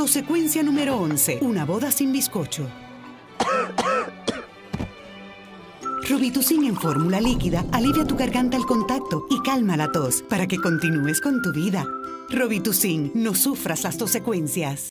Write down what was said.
Tosecuencia número 11. Una boda sin bizcocho. Robitussin en fórmula líquida alivia tu garganta al contacto y calma la tos para que continúes con tu vida. Robitussin, no sufras las tosecuencias.